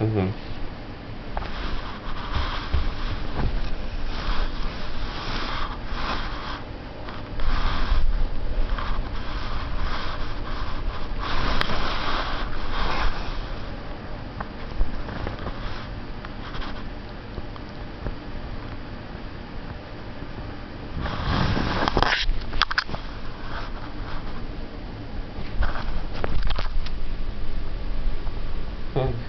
Mm-hmm. mm-hmm.